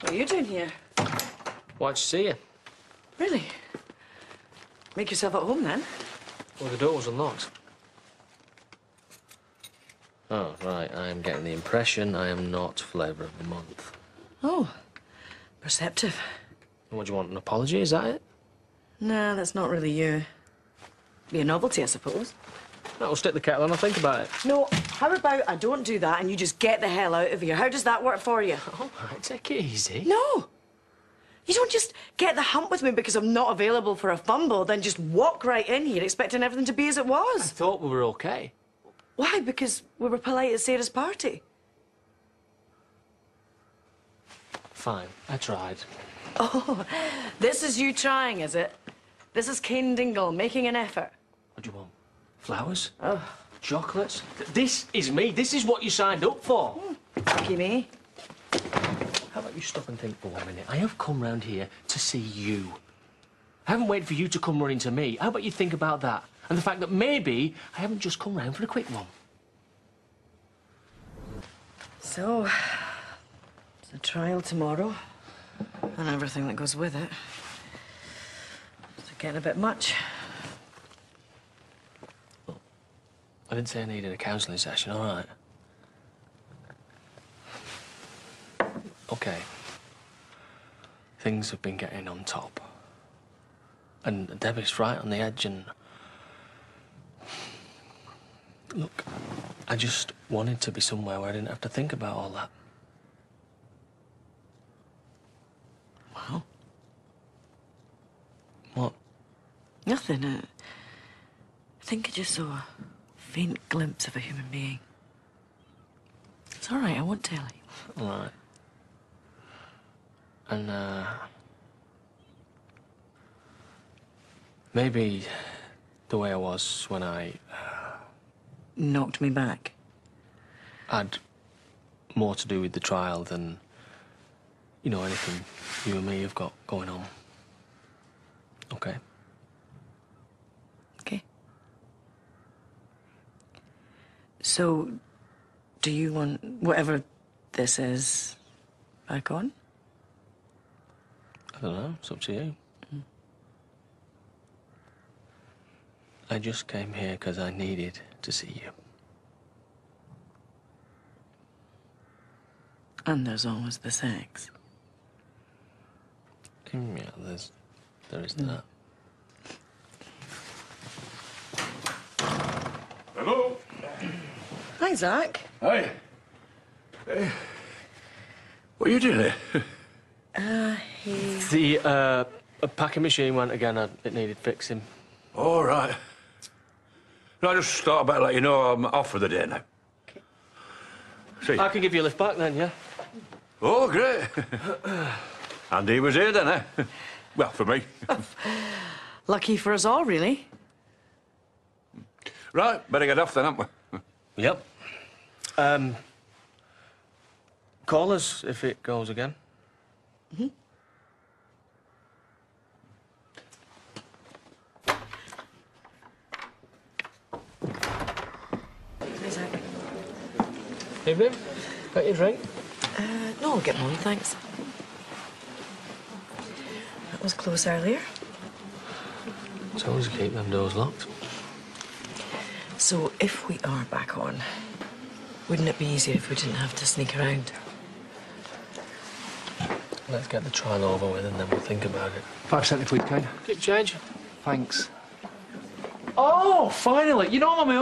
What are you doing here? Why'd you see you? Really? Make yourself at home then. Well, the door was unlocked. Oh, right. I am getting the impression I am not flavour of the month. Oh, perceptive. What do you want, an apology? Is that it? No, that's not really you. Be a novelty, I suppose. We'll stick the kettle on. I'll think about it. No, how about I don't do that and you just get the hell out of here? How does that work for you? All right, take it easy. No. You don't just get the hump with me because I'm not available for a fumble, then just walk right in here expecting everything to be as it was. I thought we were okay. Why? Because we were polite at Sarah's party. Fine, I tried. Oh, this is you trying, is it? This is Cain Dingle making an effort. What do you want? Flowers? Oh. Chocolates? This is me. This is what you signed up for. Lucky me. How about you stop and think for one minute? I have come round here to see you. I haven't waited for you to come running to me. How about you think about that? And the fact that maybe I haven't just come round for a quick one. So, it's a trial tomorrow, and everything that goes with it. It's getting a bit much. I didn't say I needed a counselling session, all right? Okay. Things have been getting on top. And Debbie's right on the edge, and. Look, I just wanted to be somewhere where I didn't have to think about all that. Well, What? nothing. Uh, I think I just saw faint glimpse of a human being. It's all right, I won't tell you. All right. And, uh. Maybe the way I was when I Knocked me back. had more to do with the trial than, you know, anything you and me have got going on. Okay. So, do you want whatever this is back on? I don't know. It's up to you. I just came here because I needed to see you. And there's always the sex. Mm, Yeah, there's, there is that. Hello? Hi, Zak. Hi. Eh, what are you doing here? Uh, he. The uh, a packing machine went again. It needed fixing. All right. No, I just thought about let you know I'm off for the day now. See. I can give you a lift back then, yeah. Oh, great. and he was here then, eh? Well, for me. Lucky for us all, really. right, better get off then, haven't we? Yep. Um. Call us if it goes again. Hi, Zak. Evening. Got your drink? Uh, no, I'll get one, thanks. That was close earlier. So always keep them doors locked. So, if we are back on, wouldn't it be easier if we didn't have to sneak around? Let's get the trial over with and then we'll think about it. Five cent if we can. Keep change. Thanks. Oh, finally! You know I'm on my